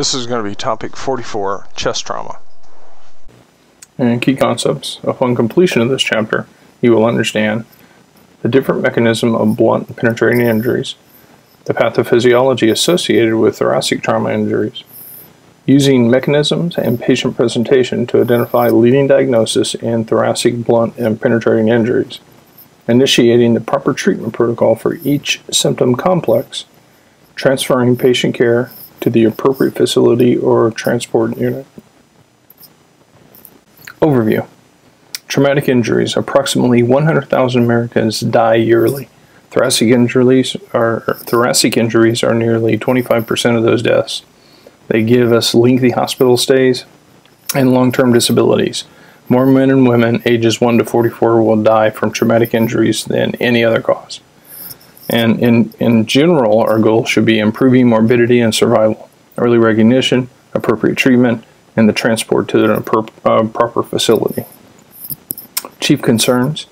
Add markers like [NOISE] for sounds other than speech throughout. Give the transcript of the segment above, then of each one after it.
This is going to be topic 44, chest trauma. And key concepts. Upon completion of this chapter, you will understand the different mechanism of blunt and penetrating injuries, the pathophysiology associated with thoracic trauma injuries, using mechanisms and patient presentation to identify leading diagnosis in thoracic blunt and penetrating injuries, initiating the proper treatment protocol for each symptom complex, transferring patient care to the appropriate facility or transport unit. Overview Traumatic injuries. Approximately 100,000 Americans die yearly. Thoracic injuries are thoracic injuries are nearly 25% of those deaths. They give us lengthy hospital stays and long-term disabilities. More men and women ages 1 to 44 will die from traumatic injuries than any other cause. And in, in general, our goal should be improving morbidity and survival, early recognition, appropriate treatment, and the transport to the uh, proper facility. Chief concerns.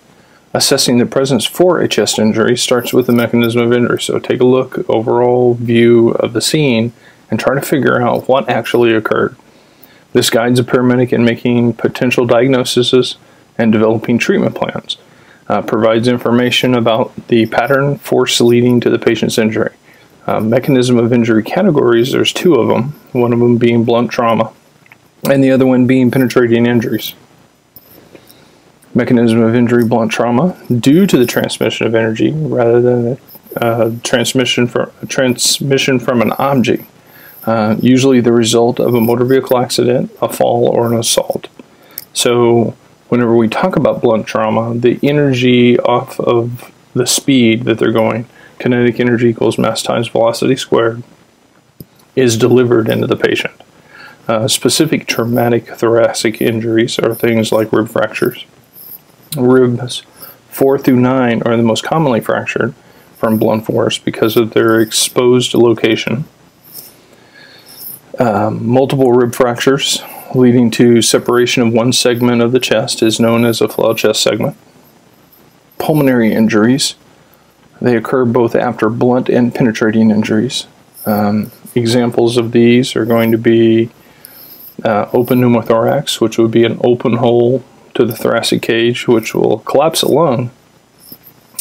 Assessing the presence for a chest injury starts with the mechanism of injury. So take a look, overall view of the scene, and try to figure out what actually occurred. This guides a paramedic in making potential diagnoses and developing treatment plans. Uh, provides information about the pattern force leading to the patient's injury. Uh, mechanism of injury categories, there's two of them, one of them being blunt trauma, and the other one being penetrating injuries. Mechanism of injury blunt trauma due to the transmission of energy rather than uh, transmission, from, transmission from an object uh, usually the result of a motor vehicle accident, a fall, or an assault. So, whenever we talk about blunt trauma, the energy off of the speed that they're going, kinetic energy equals mass times velocity squared, is delivered into the patient. Uh, specific traumatic thoracic injuries are things like rib fractures. Ribs 4 through 9 are the most commonly fractured from blunt force because of their exposed location um, multiple rib fractures leading to separation of one segment of the chest is known as a flail chest segment. Pulmonary injuries, they occur both after blunt and penetrating injuries. Um, examples of these are going to be uh, open pneumothorax, which would be an open hole to the thoracic cage, which will collapse a lung.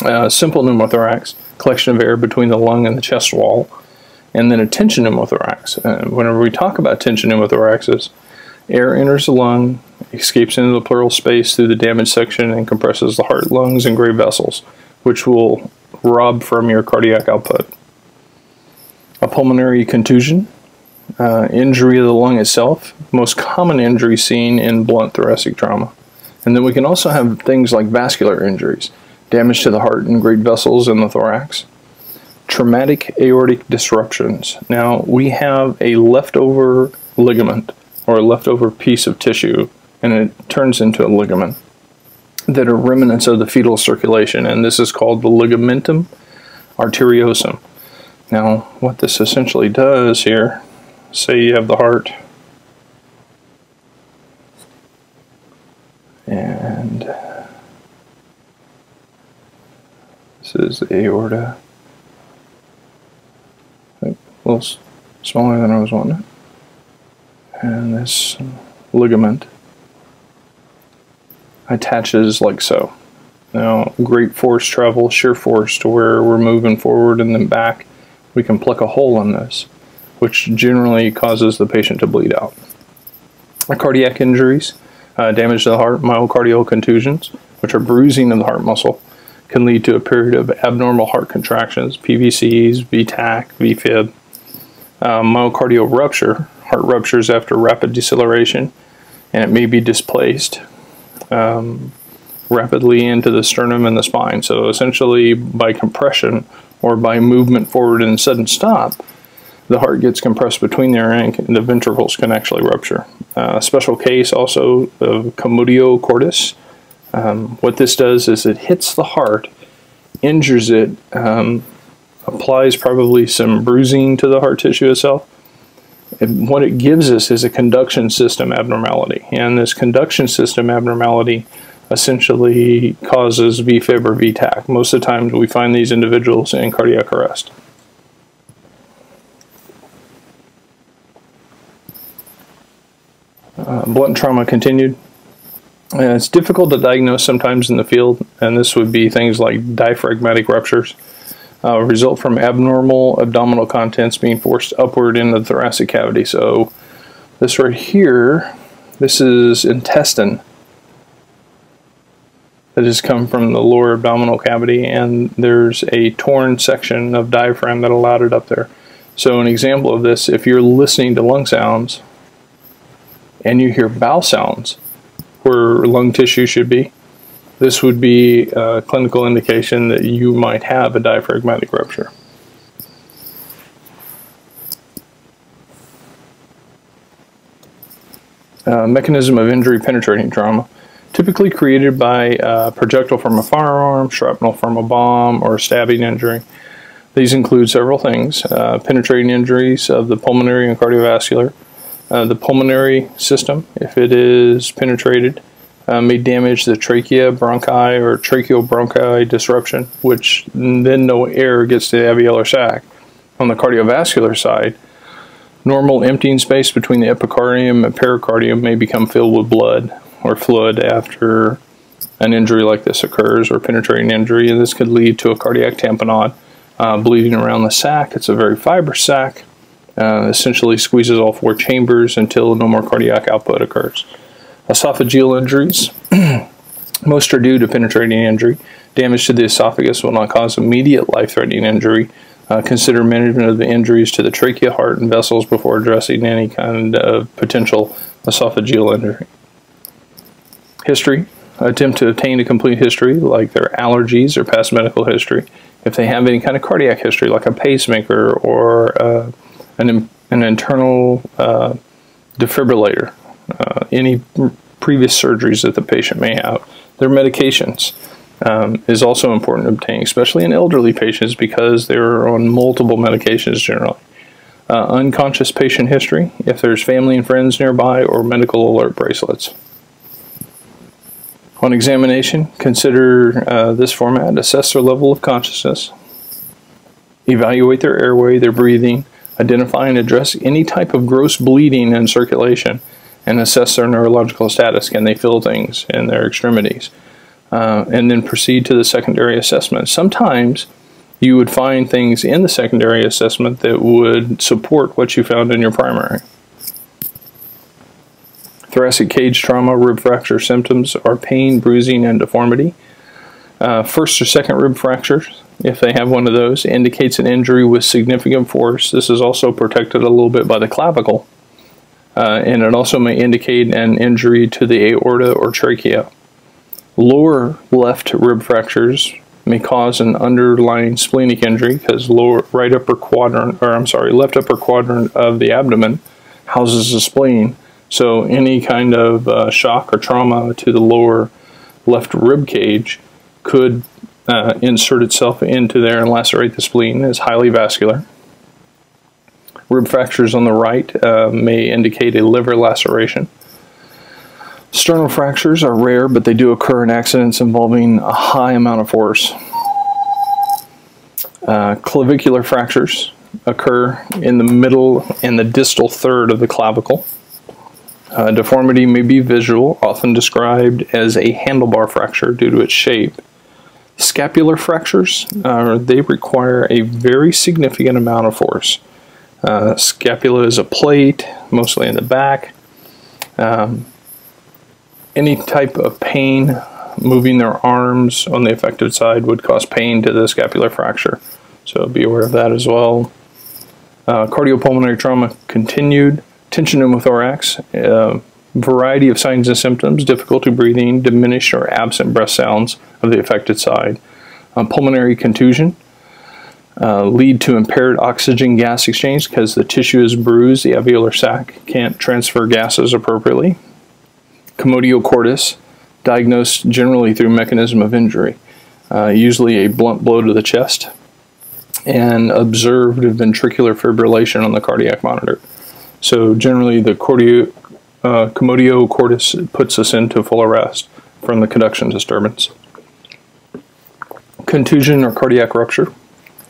Uh, simple pneumothorax, collection of air between the lung and the chest wall and then a tension pneumothorax. And whenever we talk about tension pneumothoraxes, air enters the lung, escapes into the pleural space through the damaged section, and compresses the heart, lungs, and great vessels, which will rob from your cardiac output. A pulmonary contusion, uh, injury of the lung itself, most common injury seen in blunt thoracic trauma. And then we can also have things like vascular injuries, damage to the heart and great vessels in the thorax, traumatic aortic disruptions. Now, we have a leftover ligament or a leftover piece of tissue, and it turns into a ligament that are remnants of the fetal circulation, and this is called the ligamentum arteriosum. Now, what this essentially does here, say you have the heart, and this is the aorta a little smaller than I was wanting And this ligament attaches like so. Now, great force travel, shear force to where we're moving forward and then back, we can pluck a hole in this, which generally causes the patient to bleed out. Cardiac injuries, uh, damage to the heart, myocardial contusions, which are bruising of the heart muscle, can lead to a period of abnormal heart contractions, PVCs, VTAC, VFib, um, myocardial rupture. Heart ruptures after rapid deceleration, and it may be displaced um, rapidly into the sternum and the spine. So essentially, by compression or by movement forward and sudden stop, the heart gets compressed between there and the ventricles can actually rupture. Uh, a special case also of commotio cordis. Um, what this does is it hits the heart, injures it, um, applies probably some bruising to the heart tissue itself. What it gives us is a conduction system abnormality. And this conduction system abnormality essentially causes VFib or VTAC. Most of the times we find these individuals in cardiac arrest. Uh, blunt trauma continued. And it's difficult to diagnose sometimes in the field, and this would be things like diaphragmatic ruptures. Uh, result from abnormal abdominal contents being forced upward into the thoracic cavity. So, this right here, this is intestine that has come from the lower abdominal cavity, and there's a torn section of diaphragm that allowed it up there. So, an example of this if you're listening to lung sounds and you hear bowel sounds, where lung tissue should be, this would be a clinical indication that you might have a diaphragmatic rupture. Uh, mechanism of injury penetrating trauma, typically created by a projectile from a firearm, shrapnel from a bomb, or stabbing injury. These include several things uh, penetrating injuries of the pulmonary and cardiovascular, uh, the pulmonary system, if it is penetrated, uh, may damage the trachea, bronchi, or tracheobronchi disruption, which then no air gets to the alveolar sac. On the cardiovascular side, normal emptying space between the epicardium and pericardium may become filled with blood or fluid after an injury like this occurs or penetrating injury, and this could lead to a cardiac tamponade, uh, bleeding around the sac. It's a very fibrous sac uh, essentially squeezes all four chambers until no more cardiac output occurs. Esophageal injuries, [CLEARS THROAT] most are due to penetrating injury. Damage to the esophagus will not cause immediate life threatening injury. Uh, consider management of the injuries to the trachea, heart, and vessels before addressing any kind of potential esophageal injury. History attempt to obtain a complete history, like their allergies or past medical history. If they have any kind of cardiac history, like a pacemaker or uh, an, an internal uh, defibrillator, uh, any previous surgeries that the patient may have, their medications. Um, is also important to obtain, especially in elderly patients because they're on multiple medications generally. Uh, unconscious patient history, if there's family and friends nearby, or medical alert bracelets. On examination, consider uh, this format assess their level of consciousness, evaluate their airway, their breathing, identify and address any type of gross bleeding in circulation, and assess their neurological status. Can they feel things in their extremities? Uh, and then proceed to the secondary assessment. Sometimes you would find things in the secondary assessment that would support what you found in your primary. Thoracic cage trauma, rib fracture symptoms are pain, bruising, and deformity. Uh, first or second rib fractures if they have one of those, indicates an injury with significant force. This is also protected a little bit by the clavicle, uh, and it also may indicate an injury to the aorta or trachea. Lower left rib fractures may cause an underlying splenic injury because lower right upper quadrant, or I'm sorry, left upper quadrant of the abdomen houses the spleen. So any kind of uh, shock or trauma to the lower left rib cage could uh, insert itself into there and lacerate the spleen is highly vascular. Rib fractures on the right uh, may indicate a liver laceration. Sternal fractures are rare, but they do occur in accidents involving a high amount of force. Uh, clavicular fractures occur in the middle and the distal third of the clavicle. Uh, deformity may be visual, often described as a handlebar fracture due to its shape. Scapular fractures, uh, they require a very significant amount of force. Uh, scapula is a plate, mostly in the back. Um, any type of pain moving their arms on the affected side would cause pain to the scapular fracture. So be aware of that as well. Uh, cardiopulmonary trauma continued. Tension pneumothorax. Uh, variety of signs and symptoms, difficulty breathing, diminished or absent breath sounds of the affected side, um, pulmonary contusion, uh, lead to impaired oxygen gas exchange because the tissue is bruised, the alveolar sac can't transfer gases appropriately. Commotio cordis, diagnosed generally through mechanism of injury, uh, usually a blunt blow to the chest, and observed ventricular fibrillation on the cardiac monitor. So generally the cardio, uh, commotio cordis puts us into full arrest from the conduction disturbance. Contusion or cardiac rupture.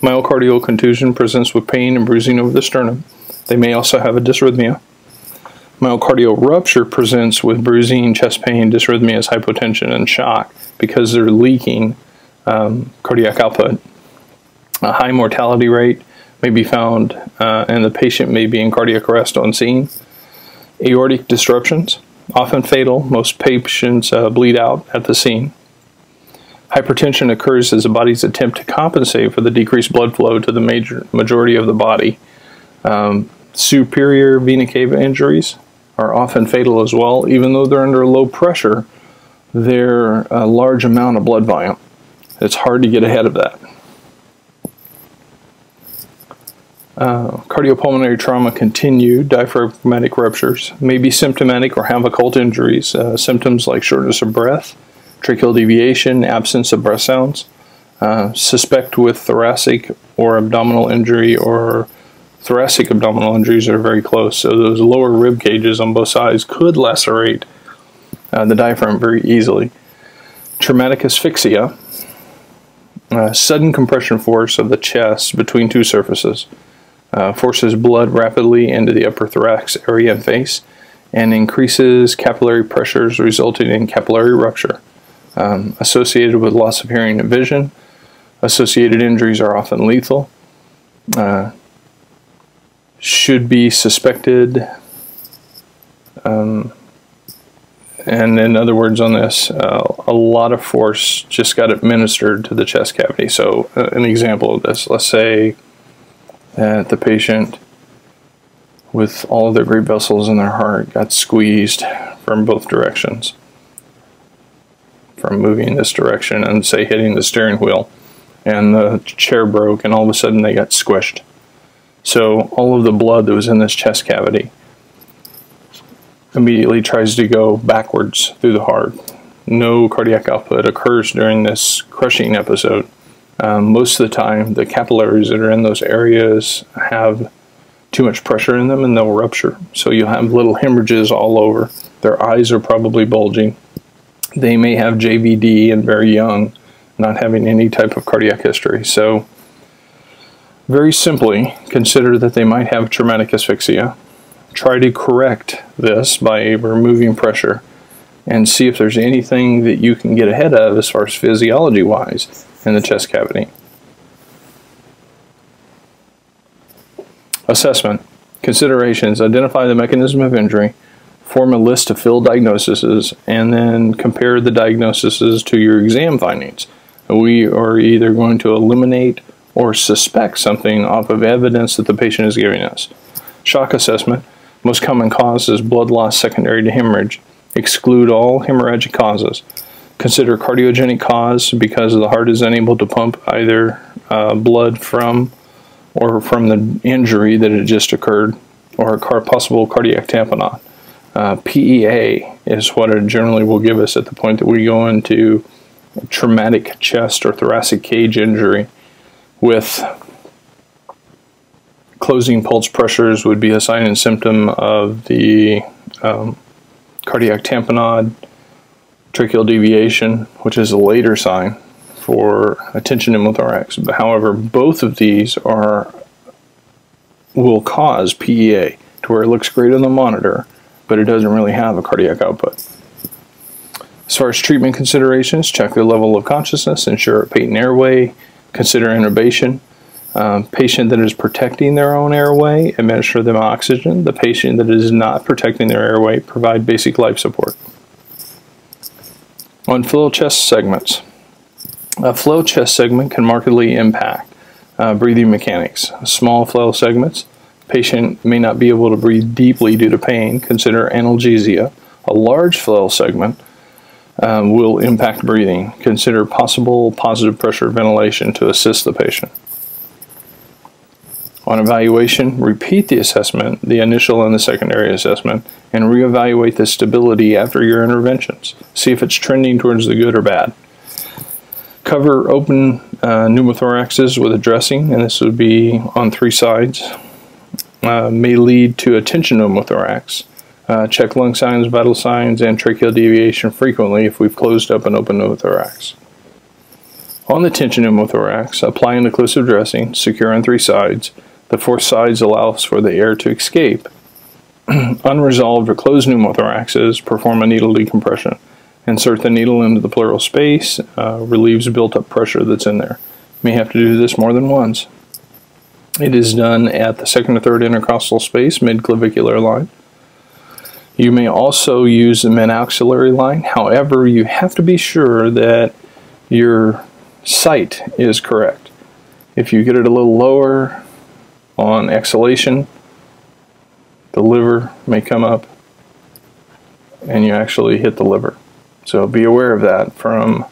Myocardial contusion presents with pain and bruising over the sternum. They may also have a dysrhythmia. Myocardial rupture presents with bruising, chest pain, dysrhythmias, hypotension, and shock because they're leaking um, cardiac output. A high mortality rate may be found, uh, and the patient may be in cardiac arrest on scene. Aortic disruptions, often fatal. Most patients uh, bleed out at the scene. Hypertension occurs as the body's attempt to compensate for the decreased blood flow to the major majority of the body. Um, superior vena cava injuries are often fatal as well, even though they're under low pressure. They're a large amount of blood volume. It's hard to get ahead of that. Uh, cardiopulmonary trauma continued, diaphragmatic ruptures, may be symptomatic or have occult injuries, uh, symptoms like shortness of breath, tracheal deviation, absence of breath sounds. Uh, suspect with thoracic or abdominal injury or thoracic abdominal injuries are very close. So those lower rib cages on both sides could lacerate uh, the diaphragm very easily. Traumatic asphyxia, uh, sudden compression force of the chest between two surfaces uh, forces blood rapidly into the upper thorax area and face, and increases capillary pressures, resulting in capillary rupture. Um, associated with loss of hearing and vision, associated injuries are often lethal. Uh, should be suspected. Um, and in other words, on this, uh, a lot of force just got administered to the chest cavity. So, uh, an example of this, let's say that the patient with all of their great vessels in their heart got squeezed from both directions from moving this direction and say hitting the steering wheel and the chair broke and all of a sudden they got squished so all of the blood that was in this chest cavity immediately tries to go backwards through the heart no cardiac output occurs during this crushing episode um, most of the time, the capillaries that are in those areas have too much pressure in them and they'll rupture. So you'll have little hemorrhages all over. Their eyes are probably bulging. They may have JVD and very young, not having any type of cardiac history. So, very simply, consider that they might have traumatic asphyxia. Try to correct this by removing pressure and see if there's anything that you can get ahead of as far as physiology wise in the chest cavity. Assessment. Considerations. Identify the mechanism of injury. Form a list of field diagnoses and then compare the diagnoses to your exam findings. We are either going to eliminate or suspect something off of evidence that the patient is giving us. Shock assessment. Most common cause is blood loss secondary to hemorrhage. Exclude all hemorrhagic causes consider cardiogenic cause because the heart is unable to pump either uh, blood from or from the injury that had just occurred or a possible cardiac tamponade. Uh, PEA is what it generally will give us at the point that we go into traumatic chest or thoracic cage injury with closing pulse pressures would be a sign and symptom of the um, cardiac tamponade tracheal deviation, which is a later sign for a tension pneumothorax. But however, both of these are will cause PEA to where it looks great on the monitor, but it doesn't really have a cardiac output. As far as treatment considerations, check the level of consciousness, ensure a patent airway, consider intubation. Um, patient that is protecting their own airway, administer them oxygen. The patient that is not protecting their airway, provide basic life support. On flail chest segments. A flail chest segment can markedly impact uh, breathing mechanics. Small flail segments, patient may not be able to breathe deeply due to pain. Consider analgesia. A large flail segment um, will impact breathing. Consider possible positive pressure ventilation to assist the patient. On evaluation, repeat the assessment, the initial and the secondary assessment, and reevaluate the stability after your interventions. See if it's trending towards the good or bad. Cover open uh, pneumothoraxes with a dressing, and this would be on three sides. Uh, may lead to a tension pneumothorax. Uh, check lung signs, vital signs, and tracheal deviation frequently if we've closed up an open pneumothorax. On the tension pneumothorax, apply an occlusive dressing, secure on three sides, the four sides allows for the air to escape. [CLEARS THROAT] unresolved or closed pneumothoraxes, perform a needle decompression. Insert the needle into the pleural space, uh, relieves built up pressure that's in there. You may have to do this more than once. It is done at the second or third intercostal space, mid clavicular line. You may also use the mid axillary line. However, you have to be sure that your site is correct. If you get it a little lower on exhalation, the liver may come up and you actually hit the liver. So be aware of that from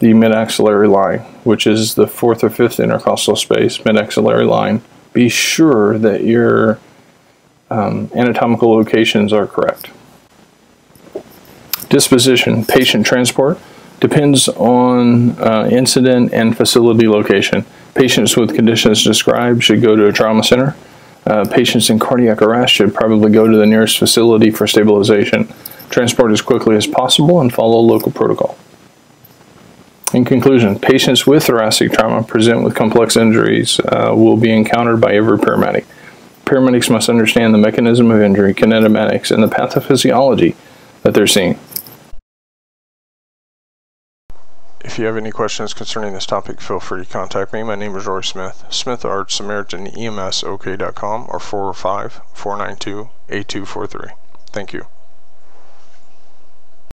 the mid-axillary line, which is the fourth or fifth intercostal space, mid-axillary line. Be sure that your um, anatomical locations are correct. Disposition, patient transport, depends on uh, incident and facility location. Patients with conditions described should go to a trauma center. Uh, patients in cardiac arrest should probably go to the nearest facility for stabilization. Transport as quickly as possible and follow local protocol. In conclusion, patients with thoracic trauma present with complex injuries uh, will be encountered by every paramedic. Paramedics must understand the mechanism of injury, kinetomatics, and the pathophysiology that they're seeing. If you have any questions concerning this topic, feel free to contact me. My name is Roy Smith, Smith Art Samaritan EMS OK.com or 405 492 8243. Thank you.